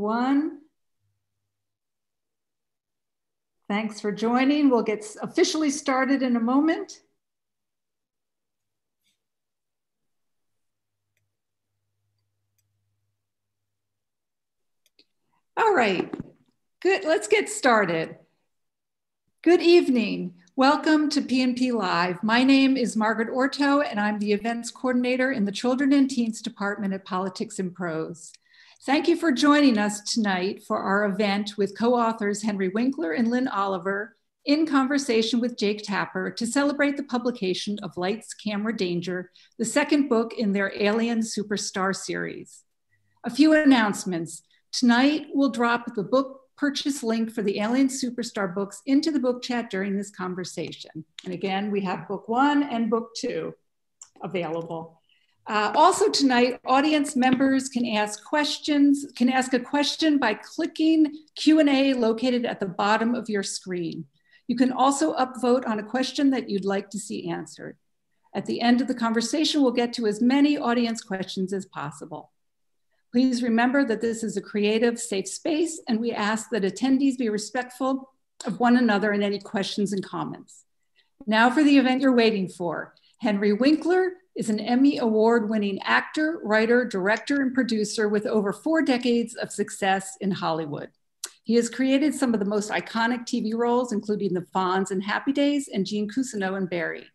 one. Thanks for joining. We'll get officially started in a moment. All right, good, let's get started. Good evening. Welcome to P&P Live. My name is Margaret Orto, and I'm the events coordinator in the Children and Teens Department at Politics and Prose. Thank you for joining us tonight for our event with co-authors Henry Winkler and Lin Oliver in conversation with Jake Tapper to celebrate the publication of Lights, Camera, Danger, the second book in their Alien Superstar series. A few announcements. Tonight, we'll drop the book purchase link for the Alien Superstar books into the book chat during this conversation. And again, we have book one and book two available. Uh, also tonight, audience members can ask questions, can ask a question by clicking Q&A located at the bottom of your screen. You can also upvote on a question that you'd like to see answered. At the end of the conversation, we'll get to as many audience questions as possible. Please remember that this is a creative, safe space, and we ask that attendees be respectful of one another in any questions and comments. Now for the event you're waiting for. Henry Winkler is an Emmy Award winning actor, writer, director, and producer with over four decades of success in Hollywood. He has created some of the most iconic TV roles, including The Fonz and Happy Days and Gene Cousineau and Barry.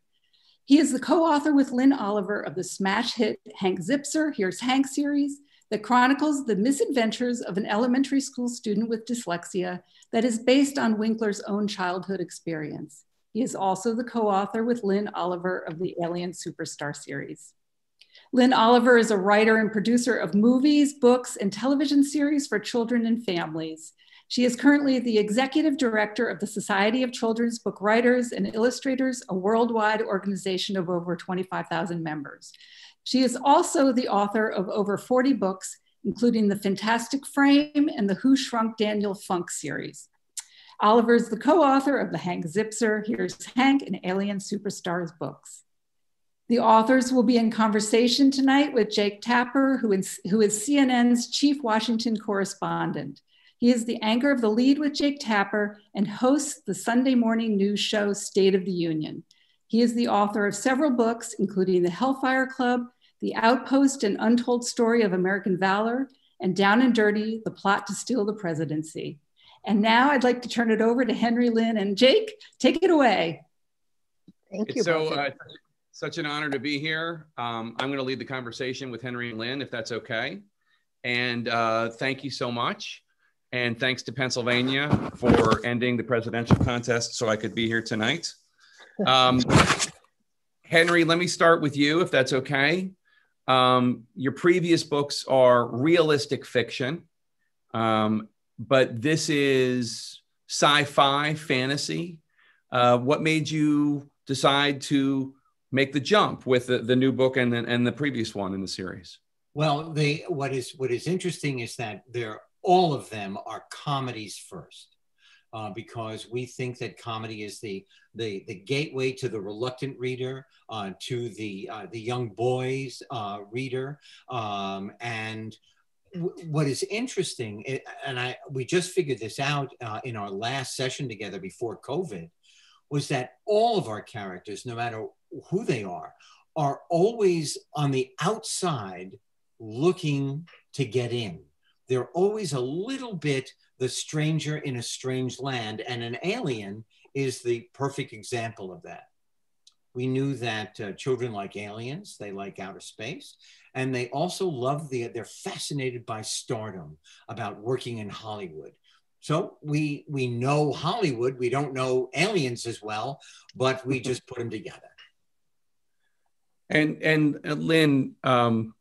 He is the co-author with Lin Oliver of the smash hit Hank Zipzer, Here's Hank series that chronicles the misadventures of an elementary school student with dyslexia that is based on Winkler's own childhood experience. He is also the co-author with Lin Oliver of the Alien Superstar series. Lin Oliver is a writer and producer of movies, books, and television series for children and families. She is currently the executive director of the Society of Children's Book Writers and Illustrators, a worldwide organization of over 25,000 members. She is also the author of over 40 books, including The Fantastic Frame and the Who Shrunk Daniel Funk series. Oliver is the co-author of the Hank Zipzer, Here's Hank, and Alien Superstars books. The authors will be in conversation tonight with Jake Tapper, who is, who is CNN's chief Washington correspondent. He is the anchor of The Lead with Jake Tapper and hosts the Sunday morning news show State of the Union. He is the author of several books, including The Hellfire Club, The Outpost and Untold Story of American Valor, and Down and Dirty, The Plot to Steal the Presidency. And now I'd like to turn it over to Henry Lin and Jake. Take it away. Thank you. So uh, such an honor to be here. Um, I'm going to lead the conversation with Henry and Lin, if that's okay. And uh, thank you so much. And thanks to Pennsylvania for ending the presidential contest so I could be here tonight. Um, Henry, let me start with you, if that's okay. Um, your previous books are realistic fiction. Um, but this is sci-fi fantasy. Uh, what made you decide to make the jump with the, the new book and the, and the previous one in the series? Well, they what is what is interesting is that they're all of them are comedies first. Uh, because we think that comedy is the, the, the gateway to the reluctant reader, uh, to the, uh, the young boys uh, reader, um, and what is interesting, eh, and I we just figured this out uh, in our last session together before COVID, was that all of our characters, no matter who they are, are always on the outside looking to get in. They're always a little bit the stranger in a strange land, and an alien is the perfect example of that. We knew that uh, children like aliens, they like outer space, and they also love the they're fascinated by stardom about working in hollywood. So we we know hollywood we don't know aliens as well but we just put them together. And and uh, lin um,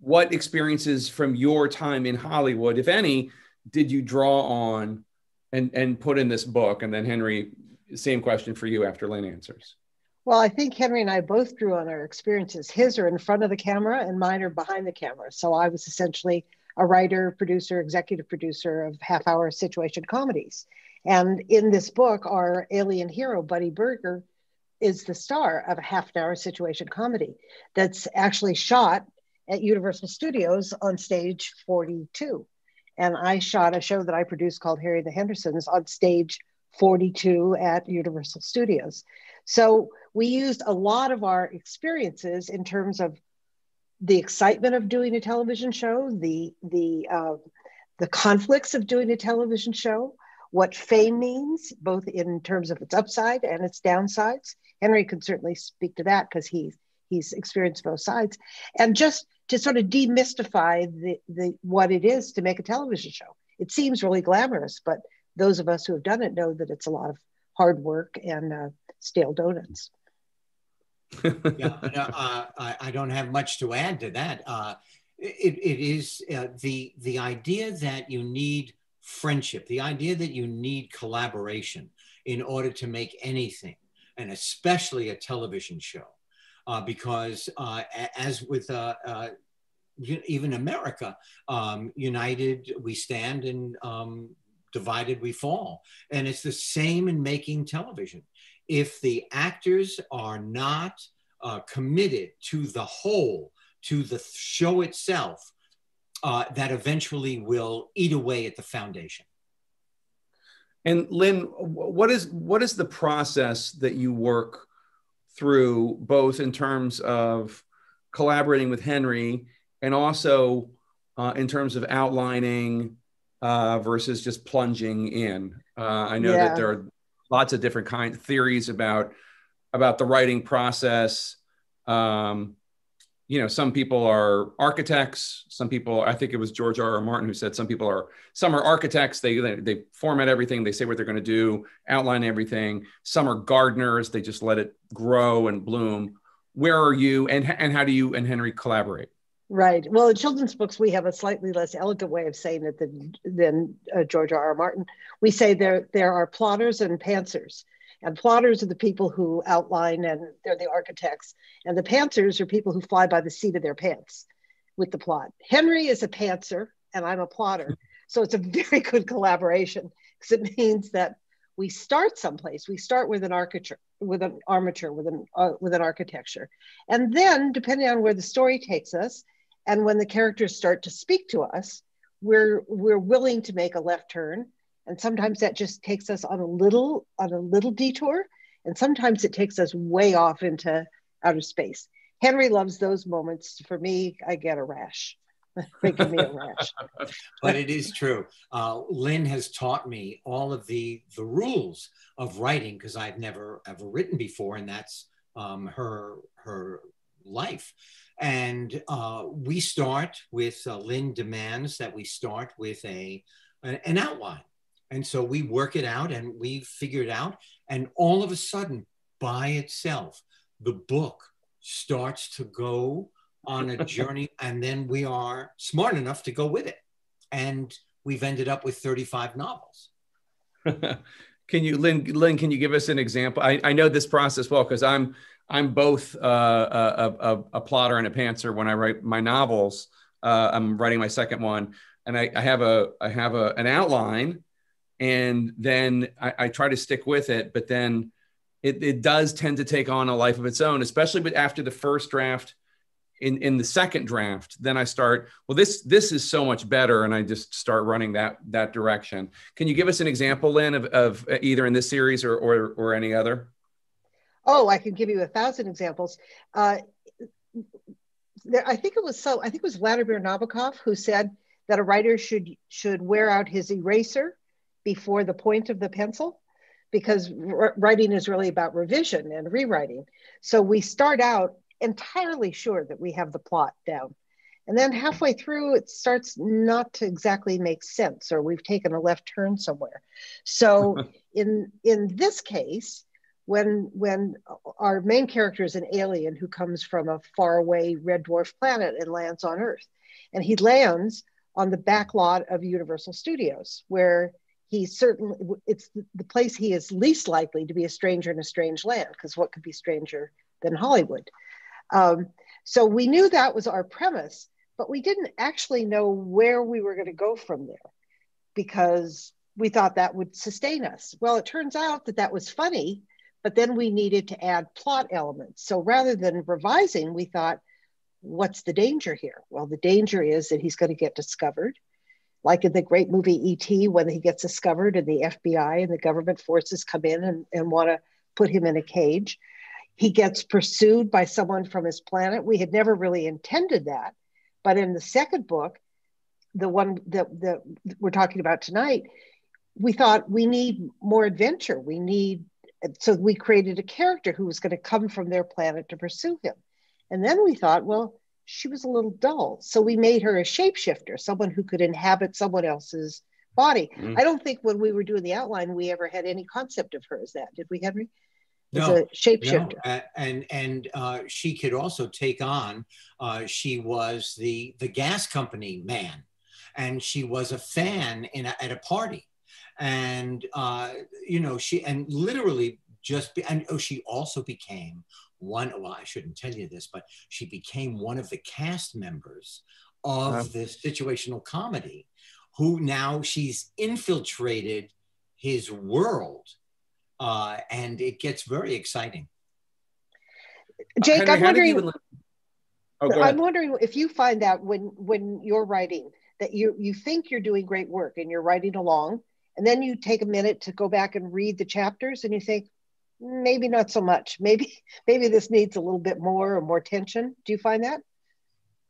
what experiences from your time in hollywood if any did you draw on and and put in this book? And then henry same question for you after lin answers well, I think Henry and I both drew on our experiences. His are in front of the camera and mine are behind the camera. So I was essentially a writer, producer, executive producer of half hour situation comedies. And in this book, our alien hero, Buddy Burger, is the star of a half an hour situation comedy that's actually shot at Universal Studios on stage 42. and I shot a show that I produced called Harry the Hendersons on stage 42 at Universal Studios. So we used a lot of our experiences in terms of the excitement of doing a television show, the the uh, the conflicts of doing a television show, what fame means, both in terms of its upside and its downsides. Henry could certainly speak to that because he's he's experienced both sides, and just to sort of demystify the, the what it is to make a television show. It seems really glamorous, but those of us who have done it know that it's a lot of hard work and uh, stale donuts. yeah, uh, I, I, don't have much to add to that. Uh, it, it is uh, the the idea that you need friendship, the idea that you need collaboration in order to make anything, and especially a television show, uh, because uh, as with uh, even America, um, united we stand and um, divided we fall. And it's the same in making television. If the actors are not uh, committed to the whole, to the show itself, uh, that eventually will eat away at the foundation. And Lin, what is what is the process that you work through, both in terms of collaborating with Henry and also uh, in terms of outlining uh, versus just plunging in. Uh, I know yeah. that there are lots of different kind theories about about the writing process. Um, you know, some people are architects. Some people, I think it was George R. R. Martin who said some people are some are architects. They they, they format everything. They say what they're going to do, outline everything. Some are gardeners. They just let it grow and bloom. Where are you, and and how do you and Henry collaborate? Right. Well, in children's books, we have a slightly less elegant way of saying it than, than uh, George R. R. Martin. We say there, there are plotters and pantsers. And plotters are the people who outline and they're the architects. And the pantsers are people who fly by the seat of their pants with the plot. Henry is a pantser and I'm a plotter. So it's a very good collaboration because it means that we start someplace. We start with an architecture, with an armature, with an uh, with an architecture, and then depending on where the story takes us, and when the characters start to speak to us, we're we're willing to make a left turn. And sometimes that just takes us on a little on a little detour. And sometimes it takes us way off into outer space. Henry loves those moments. For me, I get a rash. a rash. but it is true. Uh, Lin has taught me all of the the rules of writing because I've never ever written before, and that's um, her her life. And uh, we start with, uh, Lin demands that we start with a, an outline. And so we work it out and we figure it out. And all of a sudden, by itself, the book starts to go on a journey. and then we are smart enough to go with it. And we've ended up with 35 novels. can you, Lin, Lin, can you give us an example? I, I know this process well because I'm I'm both uh, a, a, a, plotter and a pantser when I write my novels. Uh, I'm writing my second one, and I, I have a I have a, an outline, and then I, I, try to stick with it. But then it, it does tend to take on a life of its own, especially but after the first draft. In, in the second draft, then I start. Well, this this is so much better, and I just start running that that direction. Can you give us an example, Lin, of, of either in this series or or, or any other? Oh, I can give you a thousand examples. Uh, there, I think it was so. I think it was Vladimir Nabokov who said that a writer should should wear out his eraser before the point of the pencil, because writing is really about revision and rewriting. So we start out entirely sure that we have the plot down. And then halfway through, it starts not to exactly make sense, or we've taken a left turn somewhere. So in in this case, when when our main character is an alien who comes from a faraway red dwarf planet and lands on Earth, and he lands on the back lot of Universal Studios, where he certainly it's the place he is least likely to be a stranger in a strange land, because what could be stranger than Hollywood? Um, so we knew that was our premise, but we didn't actually know where we were going to go from there, because we thought that would sustain us. Well, it turns out that that was funny but then we needed to add plot elements. So rather than revising, we thought, what's the danger here? Well, the danger is that he's going to get discovered. like in the great movie E.T., when he gets discovered and the FBI and the government forces come in and, and want to put him in a cage. He gets pursued by someone from his planet. We had never really intended that. But in the second book, the one that, that we're talking about tonight, we thought we need more adventure. We need, so we created a character who was going to come from their planet to pursue him. And then we thought, well, she was a little dull. So we made her a shapeshifter, someone who could inhabit someone else's body. Mm. I don't think when we were doing the outline, we ever had any concept of her as that. Did we, Henry? As no, a shapeshifter. No. Uh, and and uh, she could also take on. Uh, she was the the gas company man, and she was a fan in a, at a party, and uh, you know she and literally just be, and oh she also became one, well, I shouldn't tell you this, but she became one of the cast members of this situational comedy, who now she's infiltrated his world. Uh, and it gets very exciting. Jake, I'm wondering. Oh, I'm wondering if you find out when when you're writing that you you think you're doing great work and you're writing along, and then you take a minute to go back and read the chapters, and you think, maybe not so much. Maybe maybe this needs a little bit more or more tension. Do you find that?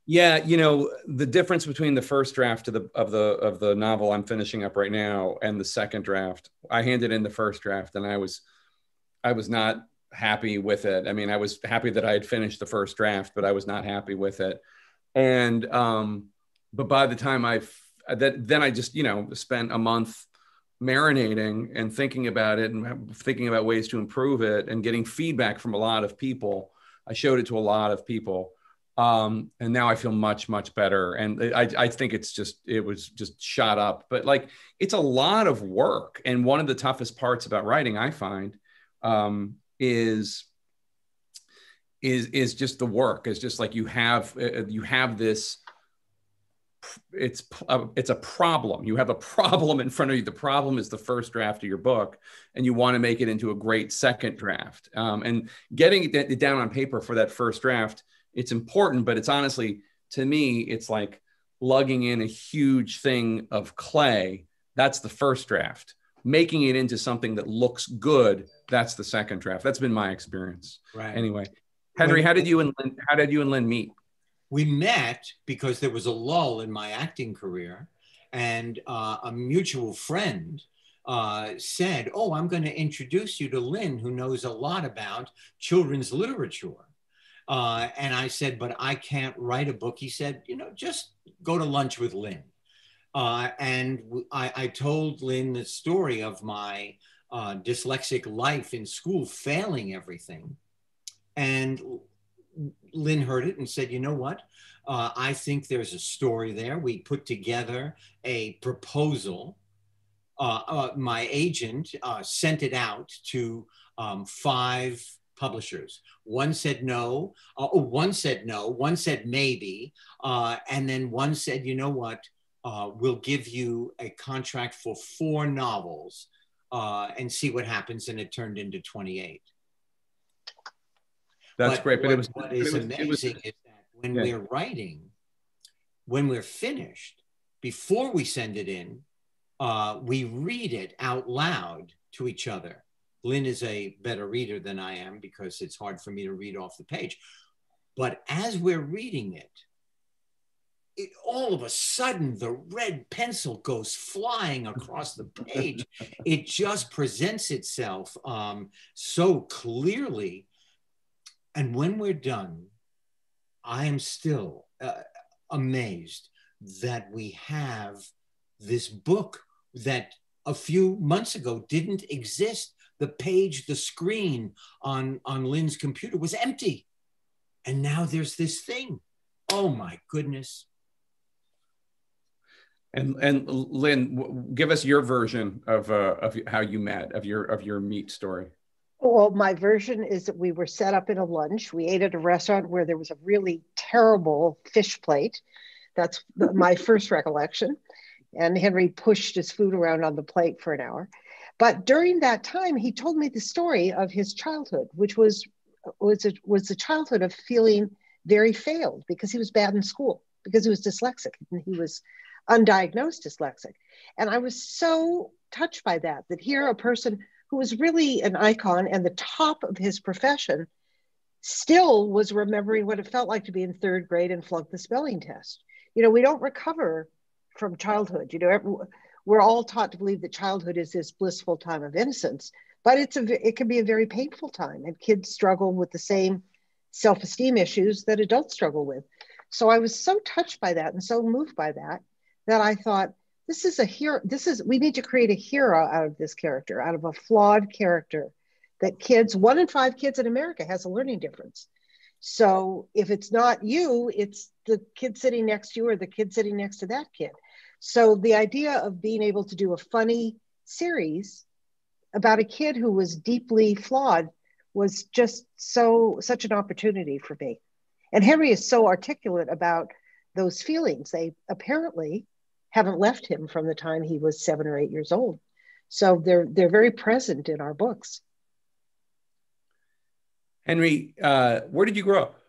Yeah, you know, the difference between the first draft of the of the of the novel I'm finishing up right now and the second draft, I handed in the first draft and I was I was not happy with it. I mean, I was happy that I had finished the first draft, but I was not happy with it. And um but by the time I that then I just, you know, spent a month marinating and thinking about it and thinking about ways to improve it and getting feedback from a lot of people. I showed it to a lot of people. Um, and now I feel much, much better. And I, I think it's just, it was just shot up, but like, it's a lot of work. And one of the toughest parts about writing, I find, um, is, is, is just the work. It's just like you have, uh, you have this, it's a, uh, it's a problem. You have a problem in front of you. The problem is the first draft of your book, and you want to make it into a great second draft. Um, and getting it down on paper for that first draft, it's important. But it's honestly, to me, it's like lugging in a huge thing of clay. That's the first draft. Making it into something that looks good. That's the second draft. That's been my experience. Right. Anyway, Henry, how did you and Lin, how did you and Lin meet? We met because there was a lull in my acting career, and uh, a mutual friend uh, said, "Oh, I'm going to introduce you to Lin, who knows a lot about children's literature." Uh, and I said, "But I can't write a book." He said, "You know, just go to lunch with Lin." Uh, and I, I, told Lin the story of my uh, dyslexic life in school, failing everything, and Lin heard it and said, you know what? Uh, I think there's a story there. We put together a proposal. Uh, uh, my agent uh, sent it out to um, five publishers. One said no, uh, oh, one said no, one said maybe, uh, and then one said, you know what? we'll give you a contract for four novels and see what happens. And it turned into 28. That's but great. But what, it was what is was, amazing was, is that when yeah. we're writing, when we're finished, before we send it in, uh, we read it out loud to each other. Lin is a better reader than I am because it's hard for me to read off the page. But as we're reading it, it, all of a sudden the red pencil goes flying across the page. it just presents itself um, so clearly and when we're done, I am still uh, amazed that we have this book that a few months ago didn't exist. The page, the screen on, on Lin's computer was empty. And now there's this thing. Oh my goodness. And and Lin, give us your version of uh, of how you met of your of your meet story. Well, my version is that we were set up in a lunch. We ate at a restaurant where there was a really terrible fish plate. That's my first recollection. And Henry pushed his food around on the plate for an hour. But during that time, he told me the story of his childhood, which was was a, was the childhood of feeling very failed because he was bad in school because he was dyslexic and he was undiagnosed dyslexic. And I was so touched by that, that here a person who was really an icon and the top of his profession still was remembering what it felt like to be in third grade and flunk the spelling test. You know, we don't recover from childhood. You know, we're all taught to believe that childhood is this blissful time of innocence, but it's a it can be a very painful time, and kids struggle with the same self-esteem issues that adults struggle with. So I was so touched by that and so moved by that that I thought this is a hero. This is we need to create a hero out of this character, out of a flawed character that kids, one in five kids in America has a learning difference. So if it's not you, it's the kid sitting next to you or the kid sitting next to that kid. So the idea of being able to do a funny series about a kid who was deeply flawed was just so such an opportunity for me. And Henry is so articulate about those feelings. They apparently haven't left him from the time he was seven or eight years old. So they're they're very present in our books. Henry, uh, where did you grow up?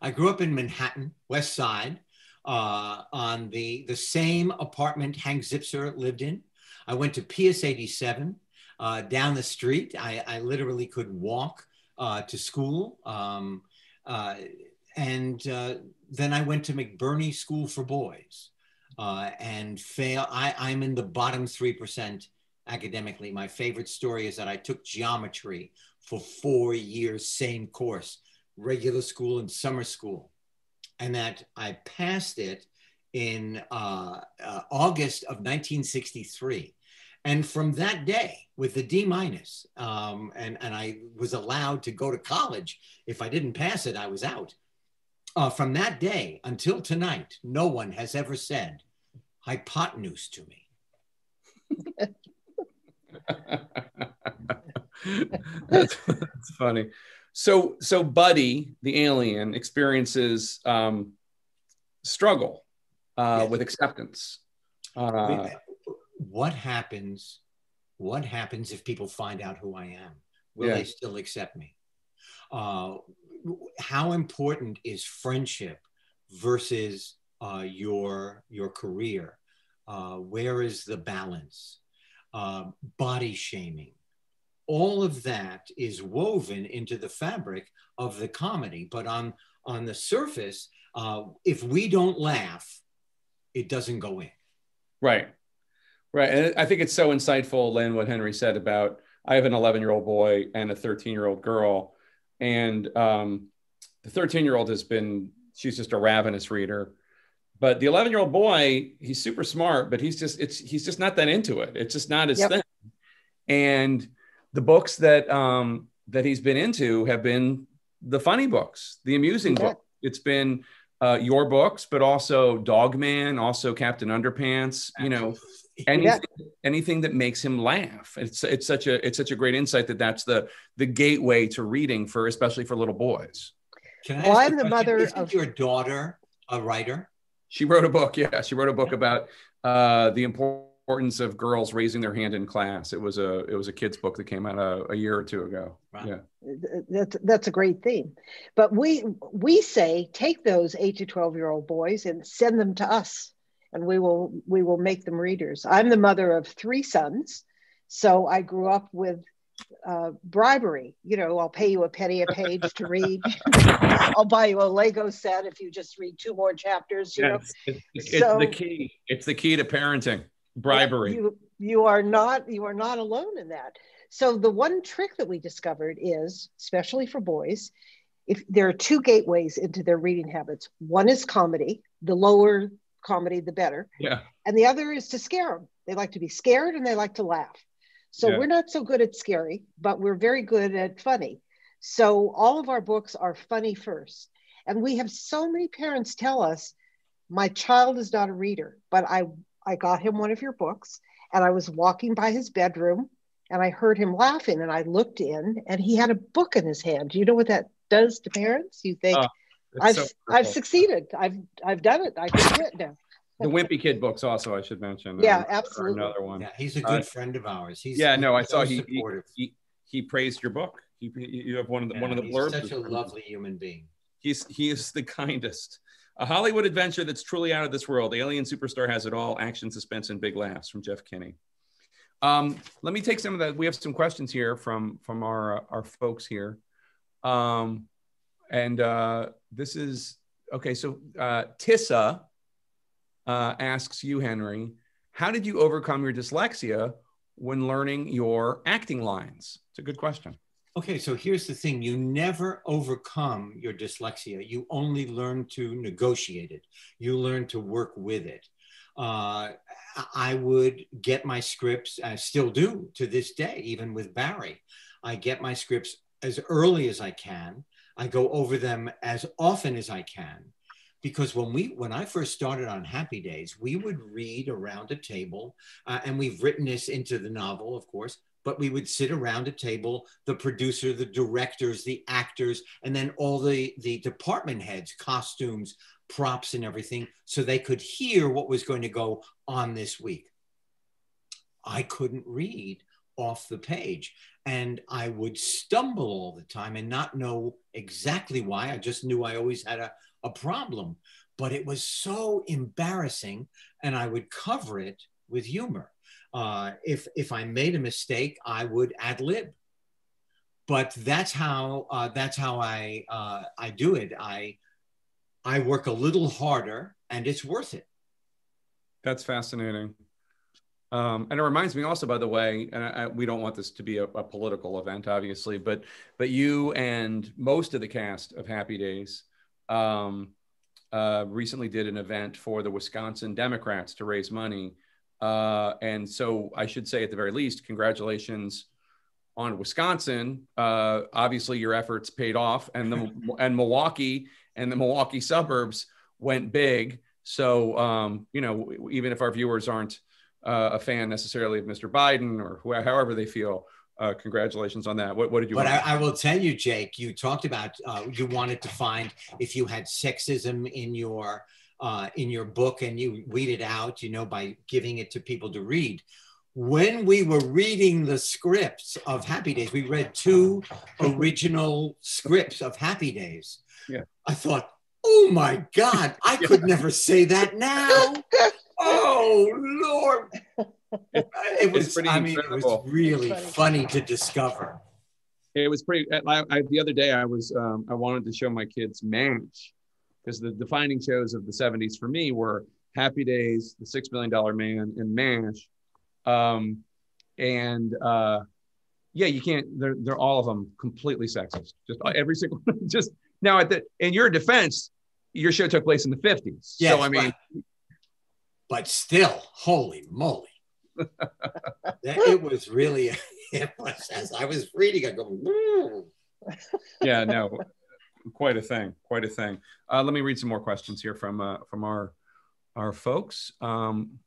I grew up in Manhattan, West Side, uh, on the, the same apartment Hank Zipzer lived in. I went to PS 87 uh, down the street. I, I literally could walk uh, to school. Um, uh, and uh, then I went to McBurney School for Boys and fail. I, I'm in the bottom 3% academically. My favorite story is that I took geometry for four years, same course, regular school and summer school. And that I passed it in uh, uh, August of 1963. And from that day, with the D minus, um, and, and I was allowed to go to college. If I didn't pass it, I was out. Uh, from that day until tonight, no one has ever said hypotenuse to me. that's, that's, funny. So, so Buddy, the alien, experiences um, struggle uh, yes. with acceptance. Uh, what happens? What happens if people find out who I am? Will they still accept me? Uh, how important is friendship versus uh, your your career? Uh, where is the balance? Uh, body shaming all of that is woven into the fabric of the comedy. But on on the surface, uh, if we don't laugh, it doesn't go in. Right, right. And I think it's so insightful, Lin, what Henry said about I have an 11 year old boy and a 13 year old girl, and um, the 13 year old has been she's just a ravenous reader. But the 11 year old boy, he's super smart, but he's just it's he's just not that into it. It's just not his yep. thing. And the books that um, that he's been into have been the funny books, the amusing okay. books. It's been uh, your books, but also Dogman, also Captain Underpants. You know, anything, yeah. anything that makes him laugh. It's it's such a it's such a great insight that that's the the gateway to reading for especially for little boys. Can I well, I'm the mother Isn't of your daughter, a writer. She wrote a book. Yeah, she wrote a book about uh, the importance of girls raising their hand in class. It was a it was a kids book that came out a, a year or two ago. Wow. Yeah, that's that's a great theme. But we we say take those eight to twelve year old boys and send them to us, and we will we will make them readers. I'm the mother of three sons, so I grew up with uh, bribery. You know, I'll pay you a penny a page to read. I'll buy you a Lego set if you just read two more chapters. You yeah, know, it's, it's, so, the key. It's the key to parenting bribery you, you are not you are not alone in that so the one trick that we discovered is especially for boys if there are two gateways into their reading habits one is comedy the lower comedy the better yeah and the other is to scare them they like to be scared and they like to laugh so yeah. we're not so good at scary but we're very good at funny so all of our books are funny first and we have so many parents tell us my child is not a reader but i I got him one of your books and I was walking by his bedroom and I heard him laughing and I looked in and he had a book in his hand. Do you know what that does to parents? You think oh, I've so I've succeeded. I've I've done it. I can do it now. The Wimpy Kid books also I should mention. Yeah, absolutely. Another one. Yeah, he's a good uh, friend of ours. He's yeah, no, I saw he, he, he he praised your book. He, you have one of the yeah, one of the blurbs. Such a lovely human being. He's he is the kindest. A Hollywood adventure that's truly out of this world. The Alien Superstar has it all action, suspense, and big laughs from Jeff Kinney. Um, let me take some of that. We have some questions here from from our our folks here, um, and uh, this is okay. So uh, Tissa uh, asks you, Henry, how did you overcome your dyslexia when learning your acting lines? It's a good question. Okay, so here's the thing you never overcome your dyslexia. You only learn to negotiate it, you learn to work with it. Uh, I would get my scripts, I still do to this day, even with Barry. I get my scripts as early as I can. I go over them as often as I can because when we when i first started on happy days we would read around a table uh, and we've written this into the novel of course but we would sit around a table the producer the directors the actors and then all the the department heads costumes props and everything so they could hear what was going to go on this week. I couldn't read off the page and i would stumble all the time and not know exactly why. I just knew i always had a, a problem but it was so embarrassing and i would cover it with humor uh, if if I made a mistake, I would ad lib. But that's how uh, that's how I uh, I do it. I I work a little harder, and it's worth it. That's fascinating. Um, and it reminds me also, by the way, and I, I, we don't want this to be a, a, political event, obviously, but but you and most of the cast of Happy Days um, uh, recently did an event for the Wisconsin Democrats to raise money uh, and so I should say, at the very least, congratulations on Wisconsin. Uh, obviously, your efforts paid off, and the and Milwaukee and the Milwaukee suburbs went big. So um, you know, even if our viewers aren't uh, a fan necessarily of Mr. Biden or wh- however they feel, uh, congratulations on that. What, what did you? But I, I, will tell you, Jake. You talked about uh, you wanted to find if you had sexism in your uh, in your book and you weed it out, you know, by giving it to people to read. When we were reading the scripts of Happy Days, we read two original scripts of Happy Days. Yeah. I thought, oh my God, I could never say that now. Oh Lord. It, it was pretty I mean, incredible. it was really funny to discover. It was pretty. I, I, the other day, I was um, I wanted to show my kids MASH, because the defining shows of the 70s for me were Happy Days, The Six Million Dollar Man, and MASH. Um, and uh, yeah, you can't. They're they're all of them completely sexist. Just every single. Just now, at the in your defense, your show took place in the 50s. Yes, so I mean, but, but still, holy moly, it was really. It was as I was reading, I go. yeah, no, quite a thing, quite a thing. Uh, let me read some more questions here from uh, from our our folks. Um,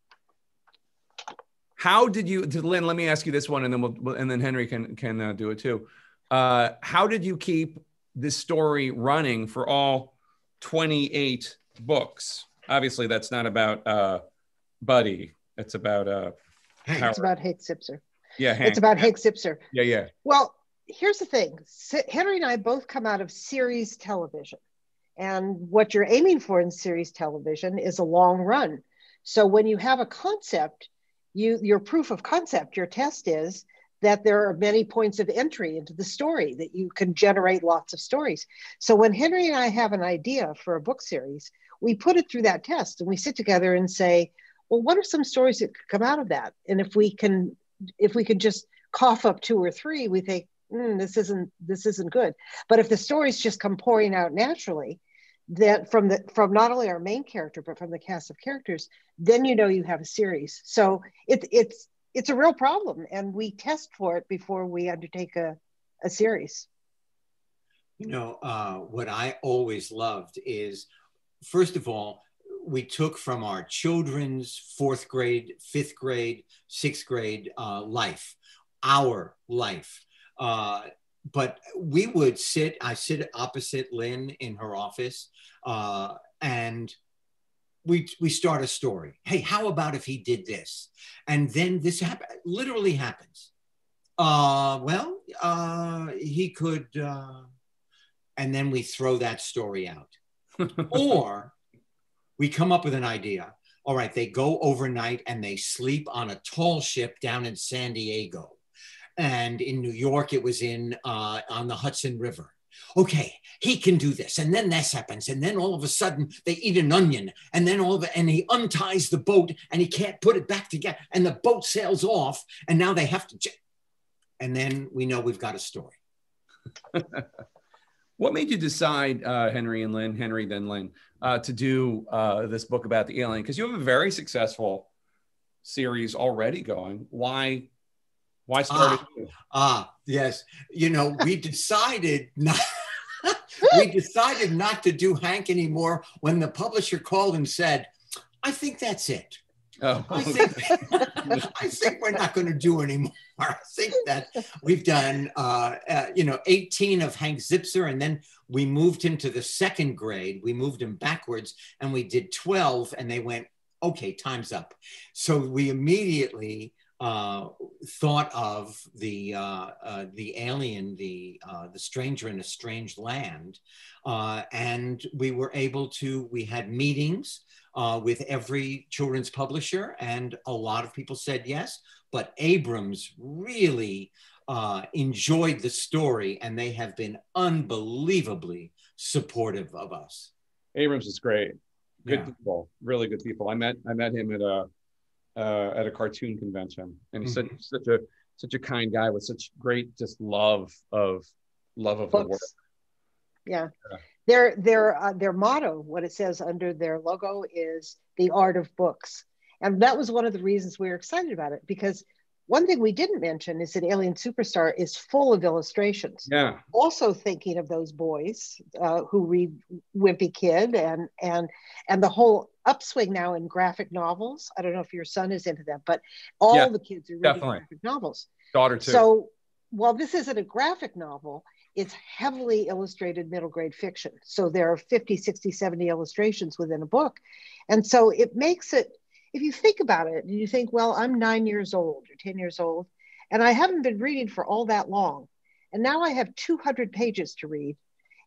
how did you, Lin? Let me ask you this one, and then we'll, and then Henry can can uh, do it too. Uh, how did you keep this story running for all 28 books? Obviously, that's not about uh, Buddy. It's about uh, it's about Hank Zipzer. Yeah, Hank. it's about Hank Zipzer. Yeah, yeah. Well, here's the thing Henry and I both come out of series television. And what you're aiming for in series television is a long run. So when you have a concept, you your proof of concept, your test is that there are many points of entry into the story that you can generate lots of stories. So when Henry and I have an idea for a book series, we put it through that test and we sit together and say, well, what are some stories that could come out of that? And if we can, if we can just cough up two or three, we think, mm, this isn't this isn't good. But if the stories just come pouring out naturally, that from the from not only our main character but from the cast of characters, then you know you have a series. So it's it's it's a real problem, and we test for it before we undertake a, a series. You know, uh, what I always loved is, first of all, we took from our children's fourth grade, fifth grade, sixth grade uh, life, our life, uh, but we would sit, I sit opposite Lin in her office, uh, and we, we start a story. Hey, how about if he did this? And then this happen, literally happens. Uh, well, uh, he could, uh, and then we throw that story out. or we come up with an idea. All right, they go overnight and they sleep on a tall ship down in San Diego. And in New York, it was in uh, on the Hudson River okay, he can do this. And then this happens. And then all of a sudden they eat an onion. And then all of it, and he unties the boat and he can't put it back together. And the boat sails off. And now they have to. And then we know we've got a story. what made you decide, uh, Henry and Lin, Henry then Lin, uh, to do uh, this book about the alien? Because you have a very successful series already going. Why why start ah, ah, yes. You know, we decided not we decided not to do Hank anymore when the publisher called and said, I think that's it. Oh. I, think, I think we're not going to do anymore. I think that we've done, uh, uh, you know, 18 of Hank Zipzer, and then we moved him to the second grade. We moved him backwards, and we did 12, and they went, okay, time's up. So we immediately uh, thought of the uh, uh, the alien, the uh, the stranger in a strange land, uh, and we were able to. We had meetings uh, with every children's publisher, and a lot of people said yes. But Abrams really enjoyed the story, and they have been unbelievably supportive of us. Abrams is great. Good yeah. people, really good people. I met I met him at a uh, at a cartoon convention, and he's mm-hmm. such such a such a kind guy with such great just love of love of Books. the work. Yeah. yeah. Their their uh, their motto, what it says under their logo, is the art of books, and that was one of the reasons we were excited about it because one thing we didn't mention is that Alien Superstar is full of illustrations. Yeah. Also thinking of those boys uh, who read Wimpy Kid and and and the whole upswing now in graphic novels. I don't know if your son is into them, but all yeah, the kids are reading definitely. graphic novels. Daughter too. So while this isn't a graphic novel, it's heavily illustrated middle grade fiction. So there are 50, 60, 70 illustrations within a book. And so it makes it if you think about it, and you think, well, I'm nine years old or 10 years old, and I haven't been reading for all that long. And now I have 200 pages to read.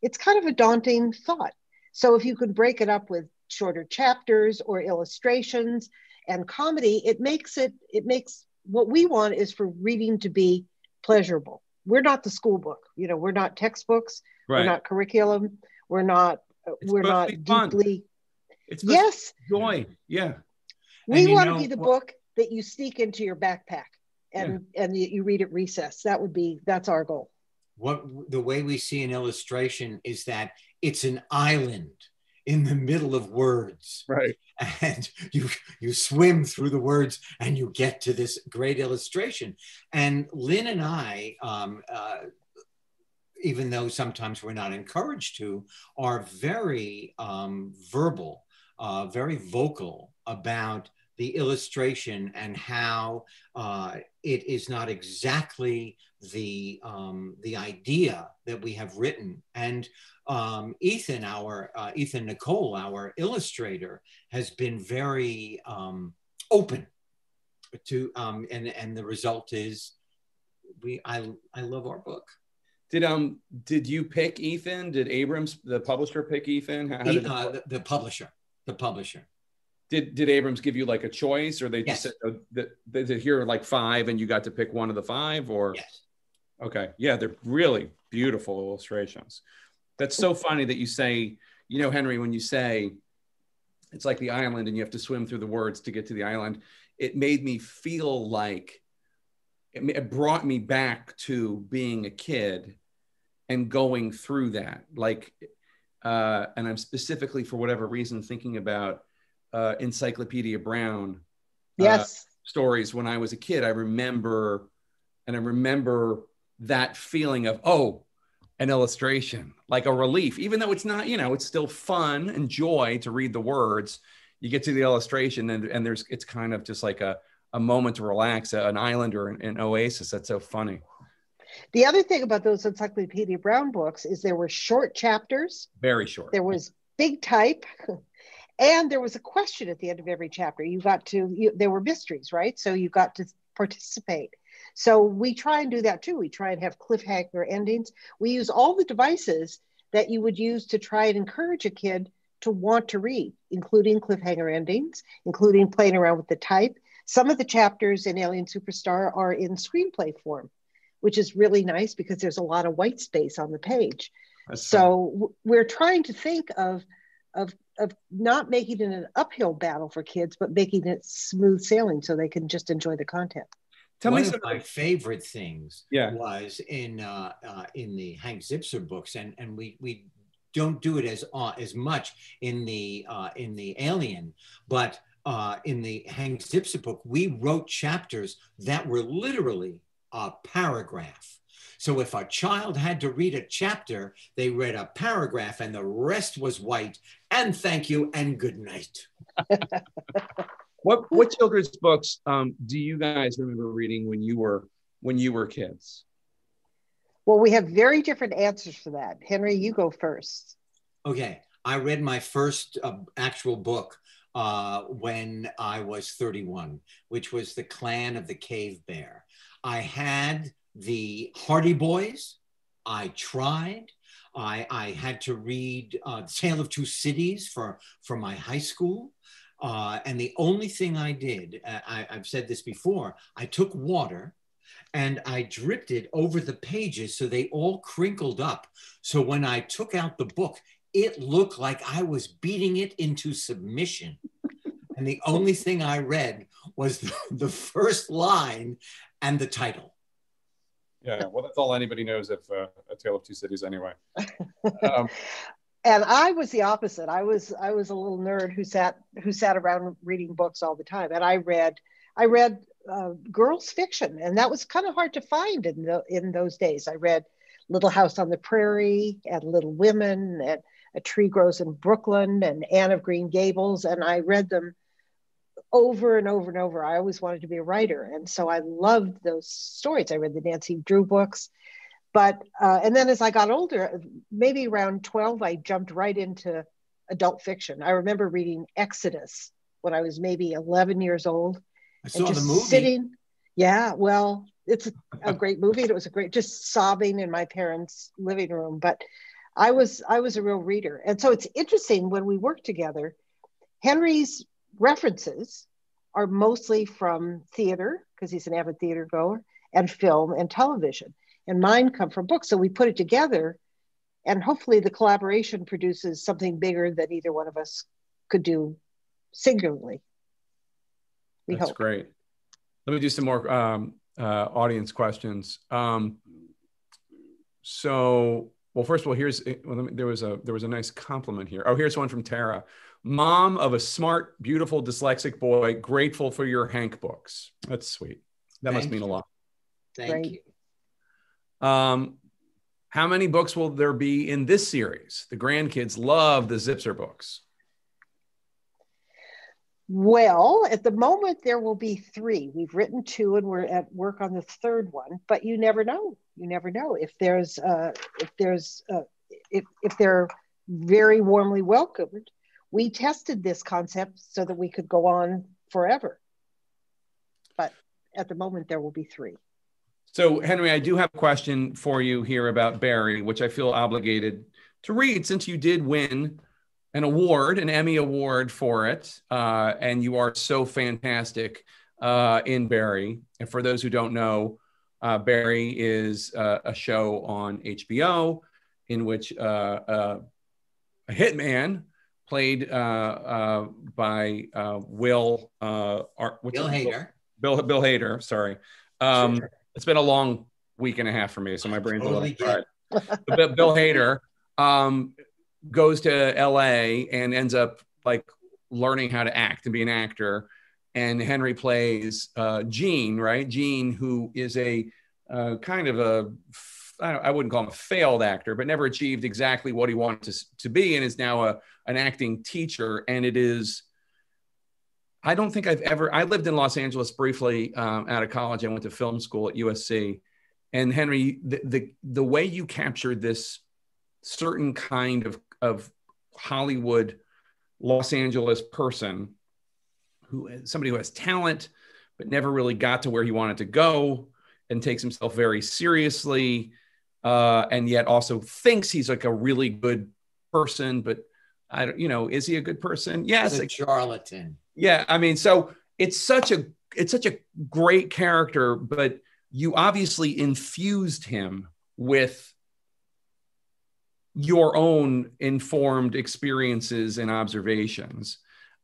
It's kind of a daunting thought. So if you could break it up with shorter chapters or illustrations and comedy, it makes it, it makes what we want is for reading to be pleasurable. We're not the school book, you know, we're not textbooks, right. we're not curriculum, we're not, uh, it's we're not deeply. It's yes, joy. Yeah. We want to be the book that you sneak into your backpack and yeah. and you read at recess. That would be that's our goal. What the way we see an illustration is that it's an island in the middle of words. Right. And you you swim through the words and you get to this great illustration. And Lin and I, um, uh, even though sometimes we're not encouraged to, are very um, verbal, uh, very vocal about the illustration and how uh, it is not exactly the um, the idea that we have written. And um, Ethan, our uh, Ethan Nicolle, our illustrator, has been very um, open to, um, and and the result is, we I I love our book. Did um did you pick Ethan? Did Abrams, the publisher, pick Ethan? How, how did uh, the, the publisher, the publisher did did Abrams give you like a choice, or they yes. just said that they here like five, and you got to pick one of the five, or yes. Okay, yeah, they're really beautiful illustrations. That's so funny that you say, you know, Henry, when you say it's like the island and you have to swim through the words to get to the island, it made me feel like it brought me back to being a kid and going through that. Like, uh, and I'm specifically for whatever reason thinking about uh, Encyclopedia Brown uh, yes. stories when I was a kid. I remember, and I remember that feeling of, oh, an illustration, like a relief, even though it's not, you know, it's still fun and joy to read the words. You get to the illustration and, and there's, it's kind of just like a, a moment to relax, an island or an, an oasis. That's so funny. The other thing about those Encyclopedia Brown books is there were short chapters. Very short. There was big type. and there was a question at the end of every chapter you got to you, there were mysteries right so you got to participate so we try and do that too we try and have cliffhanger endings we use all the devices that you would use to try and encourage a kid to want to read, including cliffhanger endings, including playing around with the type. Some of the chapters in Alien Superstar are in screenplay form, which is really nice because there's a lot of white space on the page. That's so we're trying to think of, of, of not making it an uphill battle for kids, but making it smooth sailing so they can just enjoy the content. Tell One me of my favorite things yeah. was in uh, uh, in the Hank Zipzer books, and and we we don't do it as uh, as much in the uh, in the Alien, but uh, in the Hank Zipzer book, we wrote chapters that were literally a paragraph. So if a child had to read a chapter, they read a paragraph, and the rest was white. And thank you and good night. What what children's books um, do you guys remember reading when you were when you were kids? Well, we have very different answers for that. Henry, you go first. Okay, I read my first uh, actual book uh, when I was 31, which was The Clan of the Cave Bear. I had the Hardy Boys. I tried. I, I had to read uh, Tale of Two Cities for, for my high school. Uh, and the only thing I did, uh, I, I've said this before, I took water and I dripped it over the pages so they all crinkled up. So when I took out the book, it looked like I was beating it into submission. and the only thing I read was the, the, first line and the title. Yeah, well, that's all anybody knows of uh, A Tale of Two Cities, anyway. Um, and I was the opposite. I was I was a little nerd who sat who sat around reading books all the time, and I read I read uh, girls fiction, and that was kind of hard to find in the, in those days. I read Little House on the Prairie and Little Women and A Tree Grows in Brooklyn and Anne of Green Gables, and I read them over and over and over. I always wanted to be a writer, and so I loved those stories. I read the Nancy Drew books but uh, and then as i got older maybe around 12 i jumped right into adult fiction. I remember reading exodus when i was maybe 11 years old i saw the movie. sitting yeah well it's a great movie it was a great just sobbing in my parents living room. But i was i was a real reader. And so it's interesting when we work together henry's references are mostly from theater because he's an avid theater goer and film and television and mine come from books. So we put it together, and hopefully the collaboration produces something bigger than either one of us could do singularly. We That's hope. great. Let me do some more um, uh, audience questions. Um, so, well, first of all, here's well, me, there was a there was a nice compliment here. Oh, here's one from Tara. Mom of a smart, beautiful dyslexic boy, grateful for your Hank books. That's sweet. That Thank must mean you. a lot. Thank Great. you. Um, how many books will there be in this series? The grandkids love the Zipzer books. Well, at the moment, there will be three. We've written two, and we're at work on the third one. But you never know. You never know if there's uh, if there's uh, if if they're very warmly welcomed. We tested this concept so that we could go on forever. But at the moment, there will be three. So, Henry, I do have a question for you here about Barry, which I feel obligated to read since you did win an award, an Emmy Award for it. Uh, and you are so fantastic uh, in Barry. And for those who don't know, uh, Barry is uh, a show on HBO in which uh, uh, a hitman played by Will Ar- Bill Hader. Bill Bill Hader, sorry. Um, sure it's been a long week and a half for me, so my brain's totally a little fried. Bill Hader um, goes to L.A. and ends up like learning how to act and be an actor. And Henry plays uh, Gene, right? Gene, who is a uh, kind of a I wouldn't call him a failed actor, but never achieved exactly what he wanted to, to be, and is now a an acting teacher. And it is I don't think I've ever. I lived in Los Angeles briefly um, out of college. I went to film school at USC, and Henry, the the, the way you captured this certain kind of of Hollywood, Los Angeles person, who somebody who has talent but never really got to where he wanted to go, and takes himself very seriously, uh, and yet also thinks he's like a really good person, but I don't, you know, is he a good person? Yes. A charlatan. Yeah. I mean, so it's such a, it's such a great character, but you obviously infused him with your own informed experiences and observations.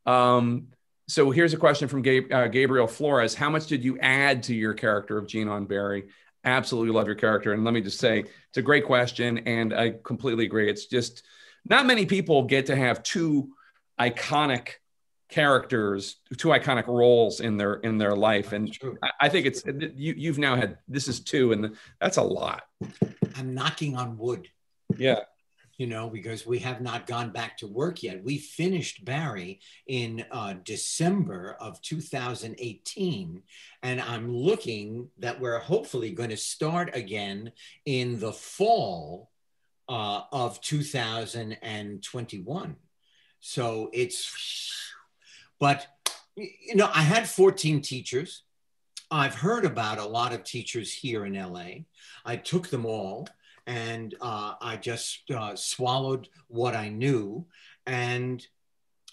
Um, so here's a question from Gabe, uh, Gabriel Flores. How much did you add to your character of Gene on Barry? Absolutely love your character. And let me just say, it's a great question. And I completely agree. It's just not many people get to have two iconic characters, two iconic roles in their in their life. And I, I, think it's you, you've now had this is two, and that's a lot. I'm knocking on wood. Yeah you know, because we have not gone back to work yet. We finished Barry in uh, December of 2018, and I'm looking that we're hopefully going to start again in the fall uh, of 2021. So it's, but, you know, I had 14 teachers. I've heard about a lot of teachers here in LA. I took them all and uh, I just uh, swallowed what I knew, and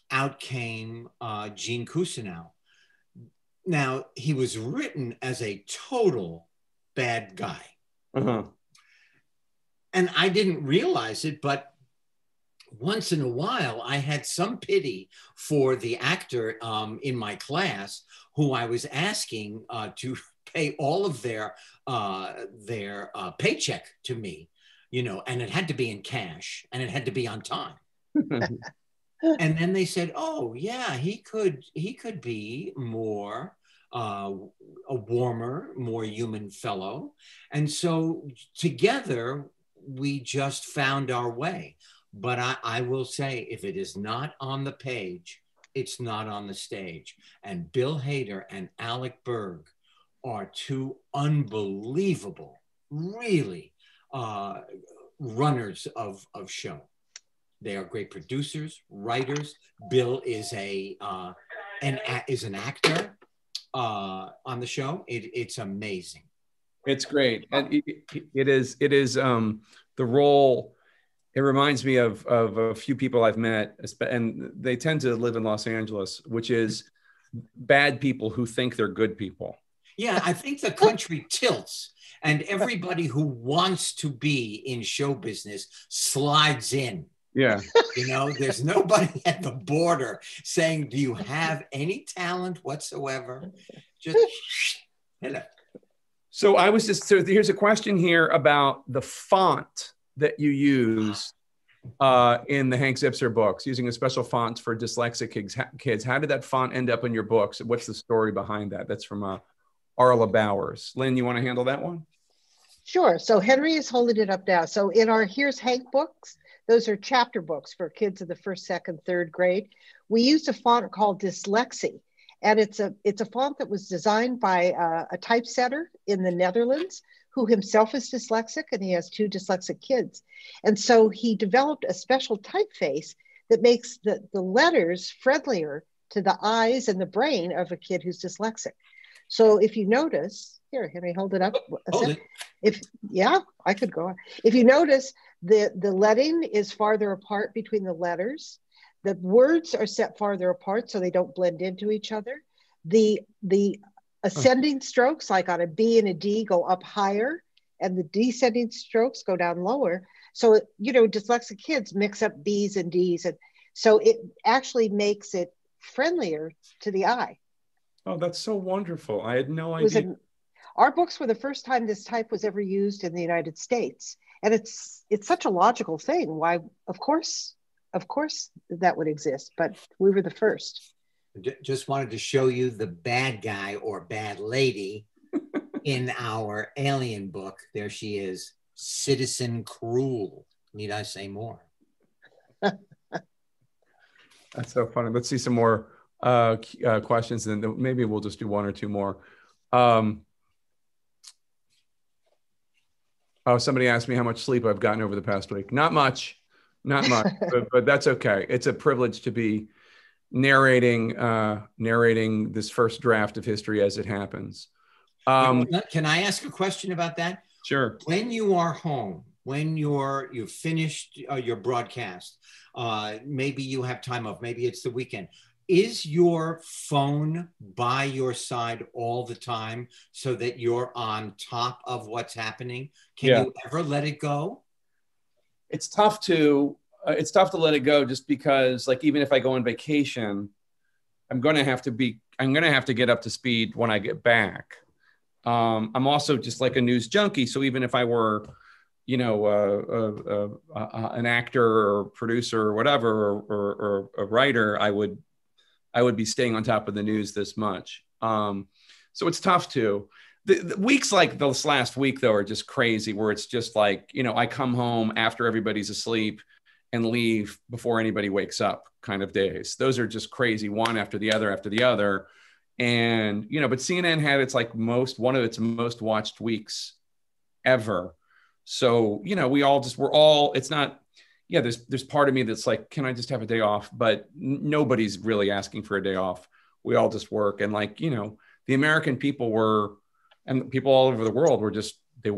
out came uh, Gene Cousineau. Now he was written as a total bad guy, uh-huh. And I didn't realize it, but once in a while, I had some pity for the actor um, in my class who I was asking uh, to pay all of their uh, their uh, paycheck to me, you know, and it had to be in cash and it had to be on time. and then they said, "Oh yeah, he could he could be more." Uh, a warmer, more human fellow. And so together we just found our way. But I, I, will say, if it is not on the page, it's not on the stage. And Bill Hader and Alec Berg are two unbelievable, really uh, runners of, of show. They are great producers, writers. Bill is a uh, an is an actor uh, on the show. It, it's amazing. It's great, and it, it is it is um, the role. It reminds me of of a few people I've met, and they tend to live in Los Angeles, which is bad people who think they're good people. Yeah, I think the country tilts and everybody who wants to be in show business slides in. Yeah. You know, there's nobody at the border saying, Do you have any talent whatsoever? Just hello. So I was just so here's a question here about the font that you use uh, in the Hank Zipzer books, using a special font for dyslexic kids. How did that font end up in your books? What's the story behind that? That's from uh, Arla Bowers. Lin, you want to handle that one? Sure. So Henry is holding it up now. So in our Here's Hank books, those are chapter books for kids of the first, second, third grade. We use a font called Dyslexie, and it's a it's a font that was designed by uh, a typesetter in the Netherlands who himself is dyslexic and he has two dyslexic kids. And so he developed a special typeface that makes the, the letters friendlier to the eyes and the brain of a kid who's dyslexic. So if you notice, here, Henry, hold it up. Hold it. If yeah, I could go on. If you notice, the the letting is farther apart between the letters. The words are set farther apart so they don't blend into each other. The the ascending strokes, like on a B and a D, go up higher, and the descending strokes go down lower. So you know, dyslexic kids mix up B's and D's, and so it actually makes it friendlier to the eye. Oh, that's so wonderful. I had no idea. A, our books were the first time this type was ever used in the United States. And it's it's such a logical thing. Why of course, of course that would exist, but we were the first. Just wanted to show you the bad guy or bad lady in our alien book. There she is, Citizen Cruel. Need I say more? That's so funny. Let's see some more uh, uh, questions, and then maybe we'll just do one or two more. Um, oh, somebody asked me how much sleep I've gotten over the past week. Not much, not much, but, but, that's okay. It's a privilege to be narrating uh, narrating this first draft of history as it happens. Um, Can I ask a question about that? Sure. When you are home when you're you've finished uh, your broadcast, uh, maybe you have time off, maybe it's the weekend. Is your phone by your side all the time so that you're on top of what's happening? Can yeah. you ever let it go? It's tough to uh, it's tough to let it go just because like even if I go on vacation, I'm going to have to be I'm going to have to get up to speed when I get back. Um, I'm also just like a news junkie, so even if I were, you know, uh, uh, uh, an actor or producer or whatever, or, or, or, a writer, I would I would be staying on top of the news this much. Um, so it's tough to. The, the, weeks like this last week though are just crazy, where it's just like you know I come home after everybody's asleep and leave before anybody wakes up kind of days. Those are just crazy, one after the other after the other. And, you know, but CNN had its like most, one of its most watched weeks ever. So, you know, we all just, we're all, it's not, yeah, there's, there's part of me that's like, can I just have a day off? But nobody's really asking for a day off. We all just work. And like, you know, the American people were, and people all over the world were just, they,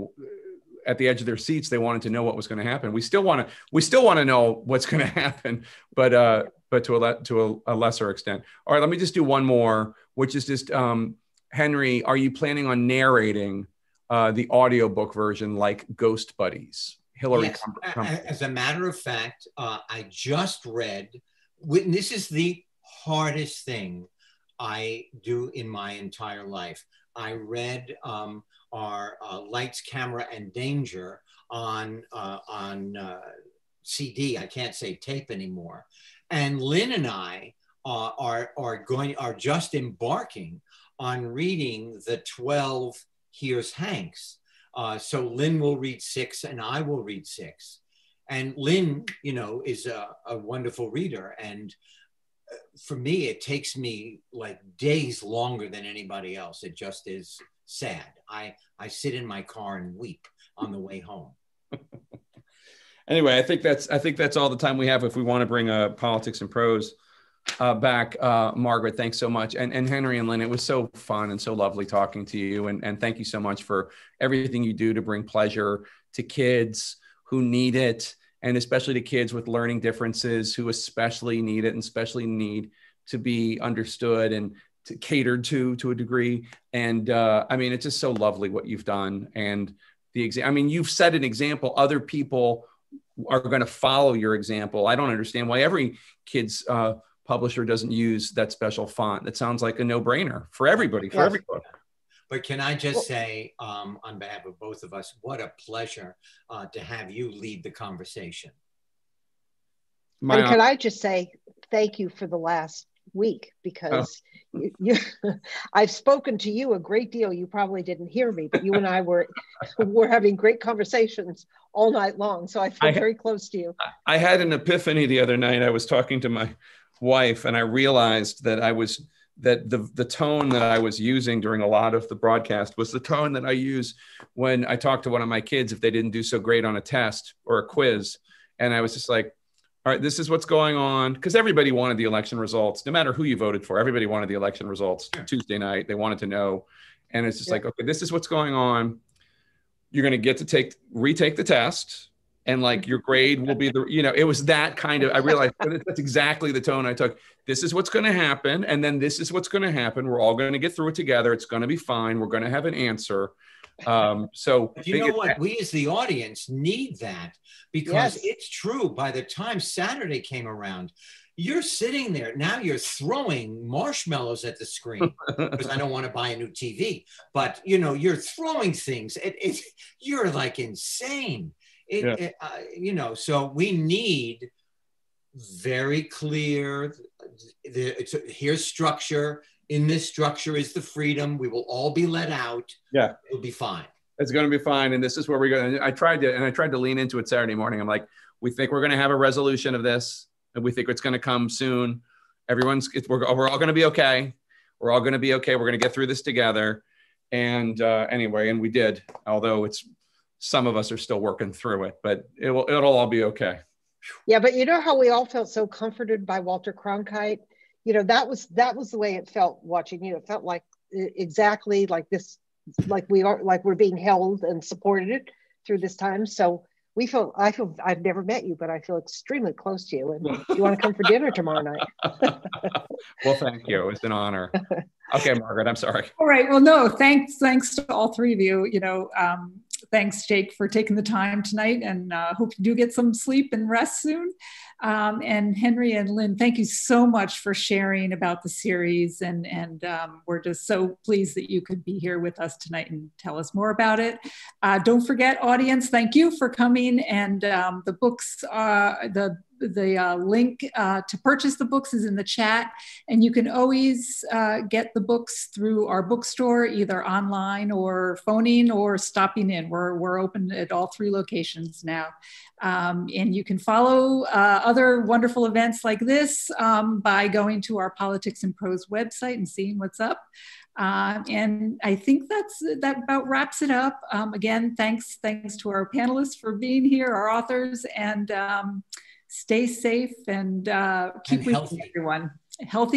at the edge of their seats. They wanted to know what was going to happen. We still want to we still want to know what's going to happen, but uh, but to a le- to a, a, lesser extent. All right, let me just do one more, which is just um, Henry. Are you planning on narrating uh, the audiobook version like Ghost Buddies? Hillary. Yes. As a matter of fact, uh, I just read. This is the hardest thing I do in my entire life. I read um, our uh, Lights, Camera, and Danger on uh, on uh, CD. I can't say tape anymore. And Lin and I uh, are are going are just embarking on reading the twelve. Here's Hanks. Uh, so Lin will read six, and I will read six. And Lin, you know, is a, a wonderful reader, and for me, it takes me like days longer than anybody else. It just is sad. I I sit in my car and weep on the way home. anyway, I think that's I think that's all the time we have if we want to bring uh, politics and prose uh, back. Uh, Margaret, thanks so much, and and Henry and Lin, it was so fun and so lovely talking to you, and and thank you so much for everything you do to bring pleasure to kids who need it, and especially to kids with learning differences who especially need it and especially need to be understood and to, catered to to a degree. And uh, I mean, it's just so lovely what you've done. And the exam, I mean, you've set an example. Other people are going to follow your example. I don't understand why every kid's uh, publisher doesn't use that special font. That sounds like a no brainer for everybody, for yes. everybody. But can I just say, um, on behalf of both of us, what a pleasure uh, to have you lead the conversation. And can I just say thank you for the last week because oh. you, you, I've spoken to you a great deal. You probably didn't hear me, but you and I were were having great conversations all night long. So I feel I, very close to you. I had an epiphany the other night. I was talking to my wife, and I realized that I was that the the tone that I was using during a lot of the broadcast was the tone that I use when I talk to one of my kids if they didn't do so great on a test or a quiz, and I was just like, all right, this is what's going on. Because everybody wanted the election results, no matter who you voted for. Everybody wanted the election results yeah. Tuesday night. They wanted to know. And it's just yeah. like, okay, this is what's going on. You're going to get to take retake the test. And like your grade will be the, you know, it was that kind of, I realized that's exactly the tone I took. This is what's going to happen. And then this is what's going to happen. We're all going to get through it together. It's going to be fine. We're going to have an answer. Um, so but you know what? That. We as the audience need that because yes. it's true. By the time Saturday came around, you're sitting there now. You're throwing marshmallows at the screen because I don't want to buy a new TV. But you know, you're throwing things. It, it you're like insane. It, yeah. it uh, you know, so we need very clear. The, it's, here's structure in this structure is the freedom. We will all be let out. Yeah. It'll be fine. It's going to be fine. And this is where we're going. I tried to, and I tried to lean into it Saturday morning. I'm like, we think we're going to have a resolution of this, and we think it's going to come soon. Everyone's, we're, we're all going to be okay. We're all going to be okay. We're going to get through this together. And uh, anyway, and we did. Although it's some of us are still working through it, but it will, it'll all be okay. Yeah, but you know how we all felt so comforted by Walter Cronkite? You know that was that was the way it felt watching you know it felt like exactly like this like we are like we're being held and supported through this time. So we feel i feel i've never met you but i feel extremely close to you. And you want to come for dinner tomorrow night? Well thank you. It was an honor. Okay margaret i'm sorry. All right. Well no thanks thanks to all three of you. You know um, thanks jake for taking the time tonight and uh, hope you do get some sleep and rest soon um, and Henry and Lin, thank you so much for sharing about the series. And, and um, we're just so pleased that you could be here with us tonight and tell us more about it. Uh, don't forget, audience, thank you for coming. And um, the books, uh, the the uh, link uh, to purchase the books is in the chat, and you can always uh, get the books through our bookstore, either online or phoning or stopping in. We're, we're open at all three locations now. Um, and you can follow uh, other wonderful events like this um, by going to our Politics and Prose website and seeing what's up. Uh, and I think that's that about wraps it up. Um, again, thanks thanks to our panelists for being here, our authors, and um, stay safe and uh, keep healthy. everyone healthy